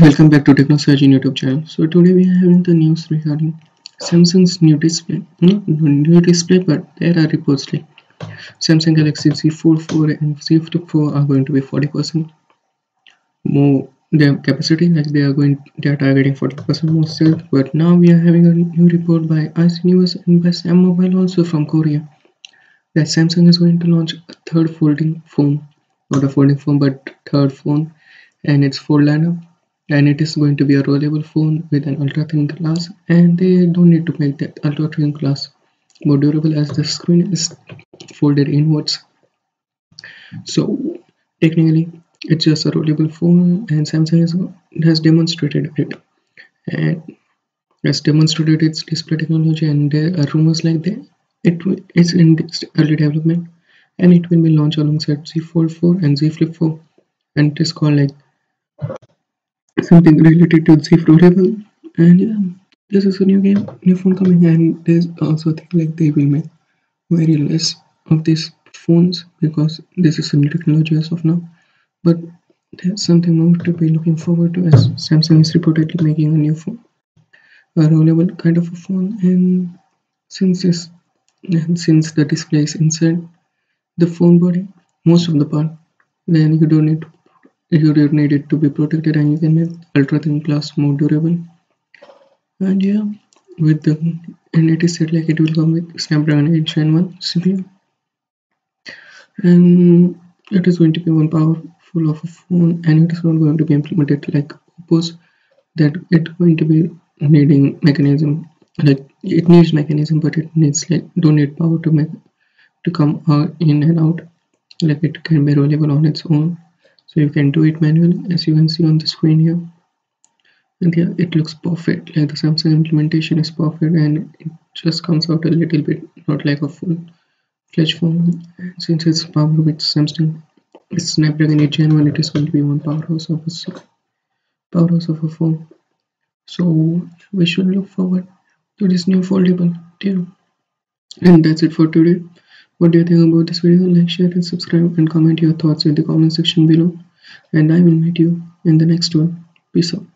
Welcome back to Techno Ssaiyajin YouTube channel. So today we are having the news regarding Samsung's new display. No, no new display, but there are reports like Samsung Galaxy Z Fold 4 and Z Flip 4 are going to be 40% more their capacity, like they are going, they are targeting 40% more sales. But now we are having a new report by IC News and by SamMobile also from Korea that Samsung is going to launch a third folding phone, not a folding phone, but third phone, and it's fold lineup and it is going to be a rollable phone with an ultra thin glass and they don't need to make that ultra thin glass more durable as the screen is folded inwards. So technically it's just a rollable phone and samsung has, has demonstrated it. And has demonstrated its display technology and there are rumors like that it is in early development and it will be launched alongside z fold 4 and z flip 4 and it is called like something related to Z Foldable and yeah this is a new game new phone coming and there's also a thing like they will make very less of these phones because this is a new technology as of now. But there's something more to be looking forward to as Samsung is reportedly making a new phone a rollable kind of a phone. And since this and since the display is inside the phone body most of the part then you don't need to you need it to be protected and you can make ultra thin glass more durable. And yeah with the and it is said like it will come with snapdragon 8 gen 1 cpu and it is going to be one powerful of a phone and it is not going to be implemented like oppo's that it's going to be needing mechanism like it needs mechanism but it needs like don't need power to make to come out in and out like it can be rollable on its own so you can do it manually as you can see on the screen here. And yeah it looks perfect. Like the samsung implementation is perfect and it just comes out a little bit not like a full fledged phone. And since it's powered with samsung it's snapdragon 8 gen 1 it is going to be one powerhouse of a powerhouse of a phone. So we should look forward to this new foldable too and that's it for today what do you think about this video? Like, share and subscribe and comment your thoughts in the comment section below. And I will meet you in the next one. Peace out.